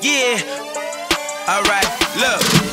Yeah. Alright, look.